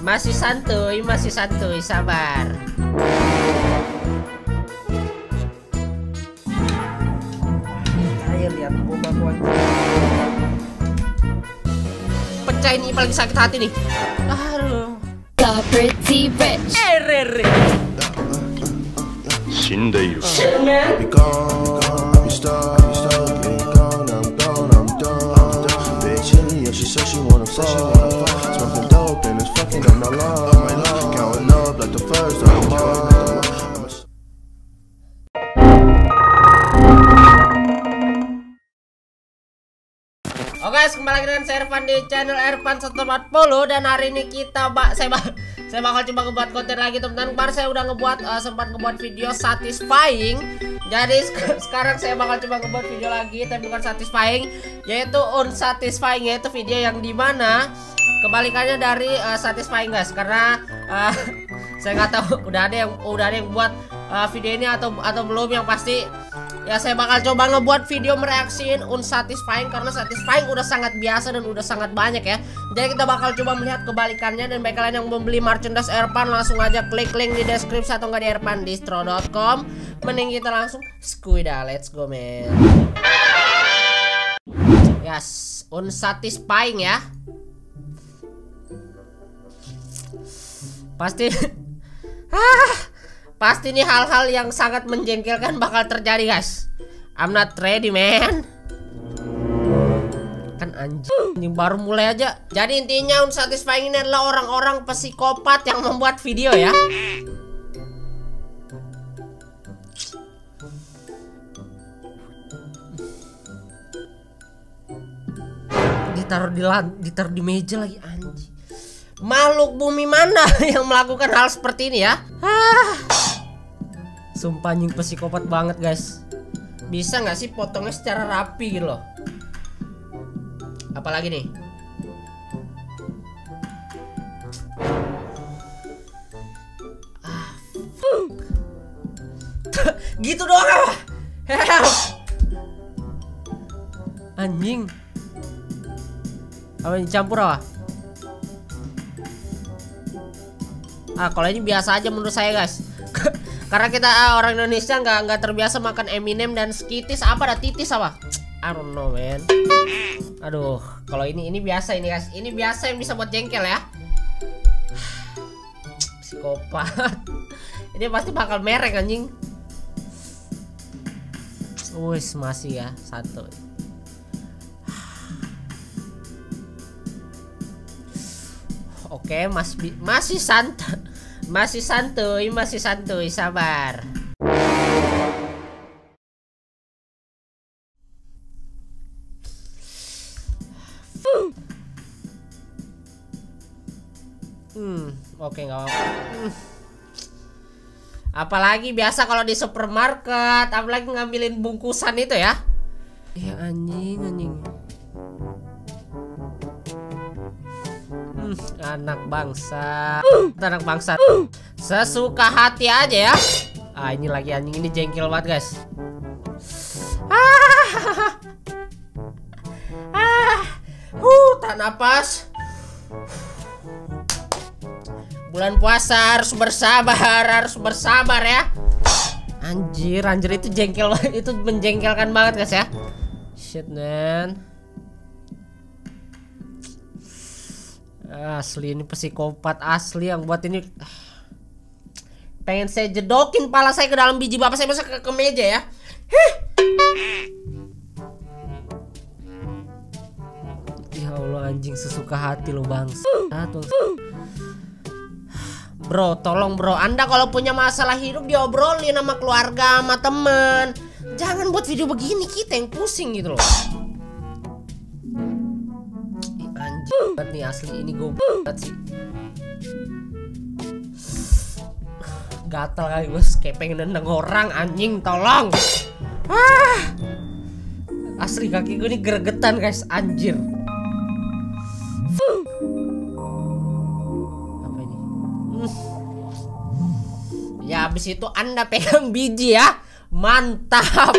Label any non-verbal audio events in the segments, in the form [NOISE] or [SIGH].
Masih santuy, masih santuy, sabar. Ayo lihat boba gua. Pecah ini paling sakit hati nih. Aduh. Pretty rich. Erere. 死ん channel Ervan 140 dan hari ini kita bak saya bak [LAUGHS] saya bakal coba ngebuat konten lagi teman-teman. Kemarin saya udah ngebuat eh, sempat ngebuat video satisfying. Jadi [LAUGHS] sek- sekarang saya bakal coba ngebuat video lagi tapi bukan satisfying yaitu unsatisfying yaitu video yang di mana kebalikannya dari eh, satisfying guys karena eh, [LAUGHS] saya nggak tahu udah ada yang udah ada yang buat eh, video ini atau atau belum yang pasti Ya saya bakal coba ngebuat video mereaksiin unsatisfying karena satisfying udah sangat biasa dan udah sangat banyak ya. Jadi kita bakal coba melihat kebalikannya dan bagi kalian yang membeli merchandise Erpan langsung aja klik link di deskripsi atau enggak di erpandistro.com. Mending kita langsung skuida, let's go man. Yes, unsatisfying ya. Pasti [LAUGHS] ah Pasti ini hal-hal yang sangat menjengkelkan bakal terjadi guys. I'm not ready man. Kan anjing Ini baru mulai aja. Jadi intinya unsatisfying ini adalah orang-orang psikopat yang membuat video ya. Ditaruh di ditaruh di meja lagi anjing. Makhluk bumi mana [LAUGHS] yang melakukan hal seperti ini ya? Ah. Sumpah anjing psikopat banget guys Bisa nggak sih potongnya secara rapi gitu loh Apalagi nih Ah. Gitu doang apa? Anjing Apa yang campur apa? Ah, kalau ini biasa aja menurut saya, guys. Karena kita ah, orang Indonesia nggak nggak terbiasa makan Eminem dan skitis apa ada titis apa? I don't know, man. Aduh, kalau ini ini biasa ini, guys. Ini biasa yang bisa buat jengkel ya. Psikopat. [LAUGHS] ini pasti bakal merek anjing. Wis masih ya satu. Oke, mas bi- masih santai, masih santuy, masih santuy, sabar. Hmm, oke nggak apa. Hmm. Apalagi biasa kalau di supermarket, apalagi ngambilin bungkusan itu ya. Ya anjing, anak bangsa. Anak bangsa. Sesuka hati aja ya. Ah ini lagi anjing ini jengkel banget guys. Ah. Ah. Uh tak napas. Bulan puasa harus bersabar harus bersabar ya. Anjir anjir itu jengkel [LAUGHS] itu menjengkelkan banget guys ya. Shit man Asli ini psikopat asli yang buat ini. Pengen saya jedokin pala saya ke dalam biji bapak saya masa ke, ke meja ya? Hih. Ya Allah anjing sesuka hati lo bang. Satu. Bro tolong bro. Anda kalau punya masalah hidup diobrolin sama keluarga sama temen Jangan buat video begini kita yang pusing gitu loh banget nih asli. Ini gue banget sih. Gatal kali gue kayak pengen nendang orang anjing. Tolong. Ah. Asli kaki gue ini gregetan guys. Anjir. Apa ini? Hmm. Ya habis itu anda pegang biji ya. Mantap.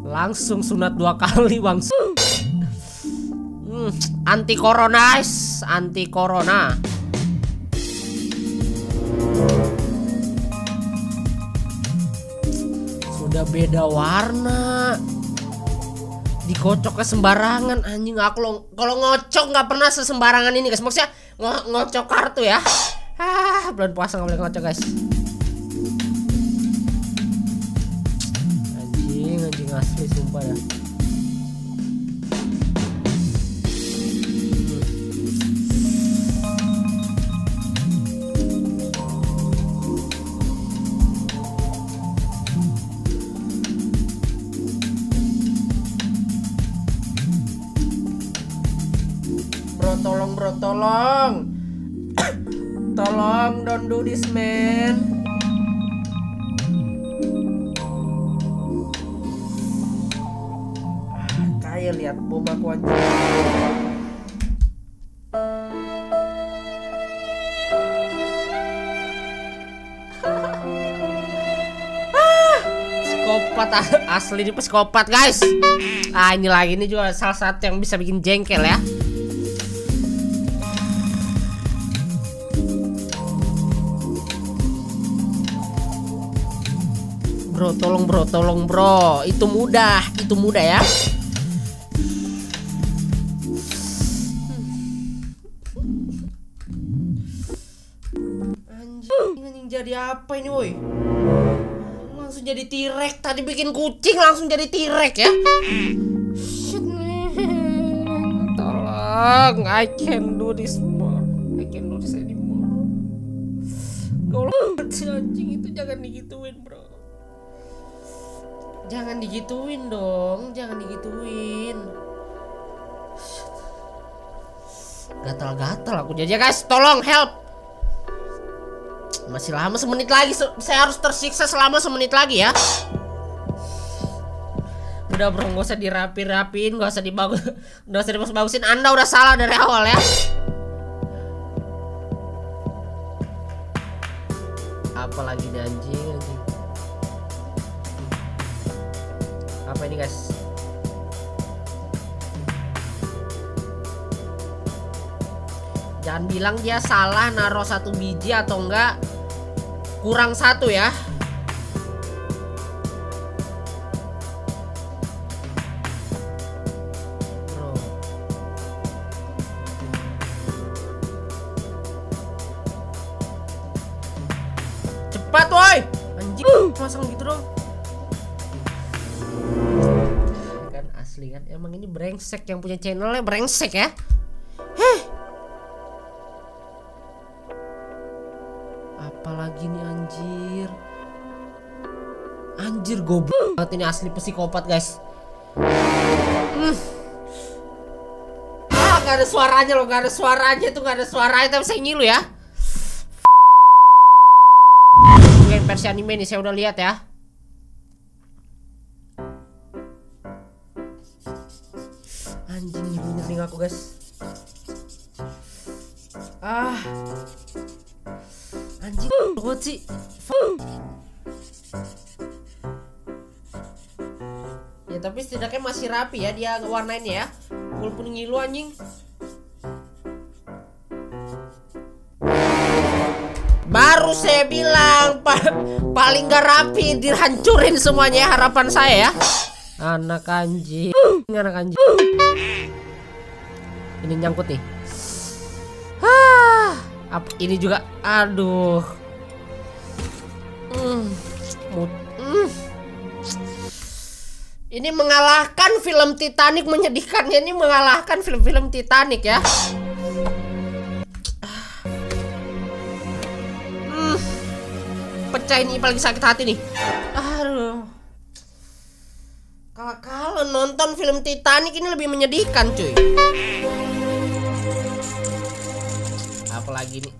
Langsung sunat dua kali bang anti corona anti corona sudah beda warna. Dikocok ke sembarangan anjing. Aku kalau ngocok nggak pernah sesembarangan ini guys. Maksudnya ng ngocok kartu ya. Ah bulan puasa nggak boleh ngocok guys. Anjing anjing asli sumpah ya Bro, tolong bro, tolong. [COUGHS] tolong, don't do this man. Ah, Kayak lihat bom aku anjing. [LAUGHS] psikopat ah, asli ini psikopat guys ah ini lagi ini juga salah satu yang bisa bikin jengkel ya bro tolong bro tolong bro. Itu mudah itu mudah ya. Anjing anjing jadi apa ini woi? Langsung jadi tirek tadi bikin kucing langsung jadi tirek ya? Tolong I can do this more. I can do this anymore. Si anjing itu jangan digituin Jangan digituin dong Jangan digituin. Gatal-gatal aku. Jadi ya guys Tolong help. Masih lama semenit lagi. Saya harus tersiksa selama semenit lagi ya. Udah bro gak usah dirapi-rapiin Gak usah dibagus [LAUGHS] Gak usah dibagus-bagusin. Anda udah salah dari awal ya. Apalagi nih Apa ini guys Jangan bilang dia salah naruh satu biji atau enggak kurang satu ya. Cepat woi. Anjing pasang gitu dong. Asli kan. Emang ini brengsek yang punya channelnya brengsek ya. Heh. Apalagi nih anjir? Anjir goblok. Banget ini asli psikopat guys. Hmm. Ah gak ada suaranya loh Gak ada suaranya tuh gak ada suaranya. Tapi saya ngilu ya. Versi anime nih saya udah lihat ya guys Ah. Anjing banget sih. Ya tapi setidaknya masih rapi ya dia warnainnya ya. Walaupun ngilu anjing. Baru saya bilang pa paling gak rapi dihancurin semuanya ya, harapan saya ya. Anak anjing Anak anjing Ini nyangkut nih apa ini juga aduh. Mut- hmm. Ini mengalahkan film Titanic menyedihkannya ini mengalahkan film-film Titanic ya. Hmm. Pecah ini paling sakit hati nih. Aduh. Kalau nonton film Titanic ini lebih menyedihkan cuy. Apalagi nih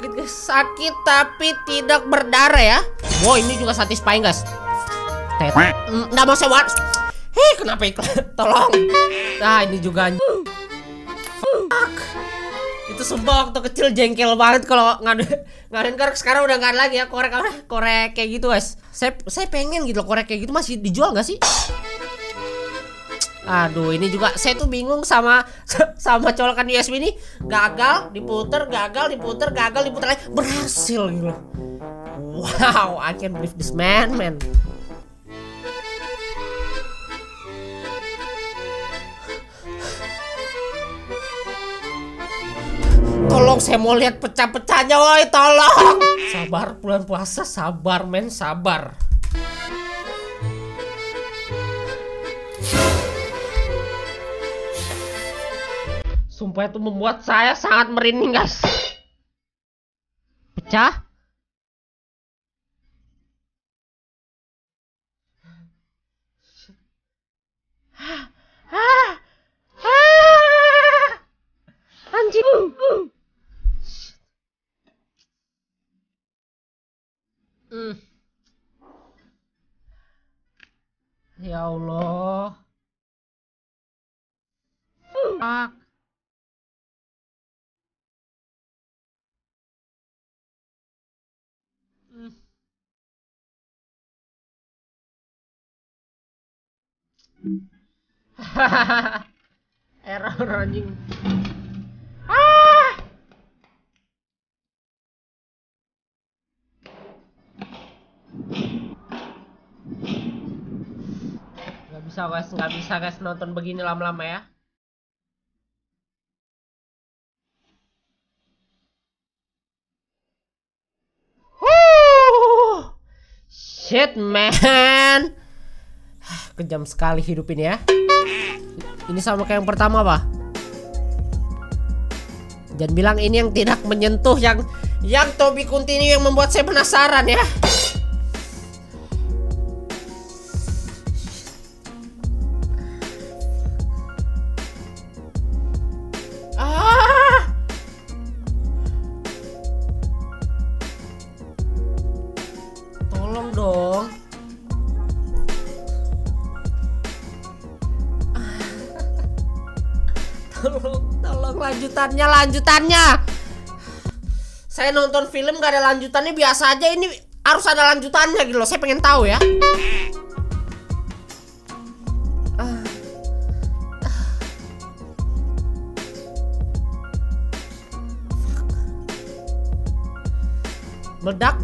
sakit Sakit tapi tidak berdarah ya. Wow, ini juga satisfying, guys. Mm, Nggak mau sewa. Hei, kenapa iklan? [LAUGHS] Tolong. Nah, ini juga. Fuck. Itu sumpah waktu kecil jengkel banget kalau ngadu ngadain korek sekarang udah nggak ada lagi ya korek korek kayak gitu guys. Saya saya pengen gitu loh korek kayak gitu masih dijual nggak sih? Aduh, ini juga saya tuh bingung sama [LAUGHS] sama colokan USB ini. Gagal, diputer, gagal, diputer, gagal, diputer lagi. Berhasil gitu. Wow, I can't believe this man, man. Tolong saya mau lihat pecah-pecahnya, woi, tolong. Sabar bulan puasa, sabar men, sabar. Sumpah itu membuat saya sangat merinding, guys. Pecah? Ah! Ah! Anjing. Hmm. Ya Allah. [LAUGHS] Error anjing. Ah! Gak bisa guys, nggak bisa guys nonton begini lama-lama ya. Shit man. Kejam sekali hidup ini ya. Ini sama kayak yang pertama pak. Jangan bilang ini yang tidak menyentuh yang yang Tobi Continue yang membuat saya penasaran ya. Ah! Tolong dong. Lanjutannya lanjutannya saya nonton film gak ada lanjutannya biasa aja ini harus ada lanjutannya gitu loh saya pengen tahu ya meledak.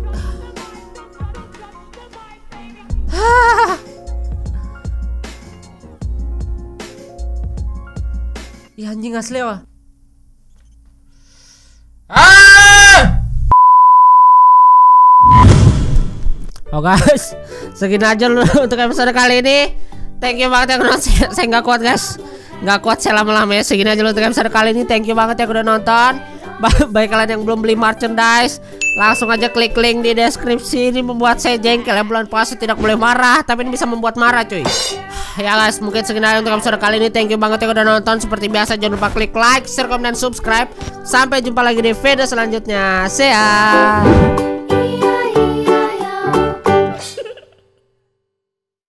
Ya anjing asli apa? Ah! Oh guys, segini aja lu [LAUGHS] untuk episode kali ini. Thank you banget ya udah nonton. [LAUGHS] Saya, nggak kuat guys, nggak kuat saya lama-lama ya. Segini aja lu untuk episode kali ini. Thank you banget ya udah nonton. Ba- [LAUGHS] Baik kalian yang belum beli merchandise, langsung aja klik link di deskripsi. Ini membuat saya jengkel ya bulan puasa tidak boleh marah, tapi ini bisa membuat marah cuy. [SIGHS] Ya guys, mungkin segini aja untuk episode kali ini. Thank you banget yang udah nonton. Seperti biasa jangan lupa klik like, share, komen, dan subscribe. Sampai jumpa lagi di video selanjutnya. See ya.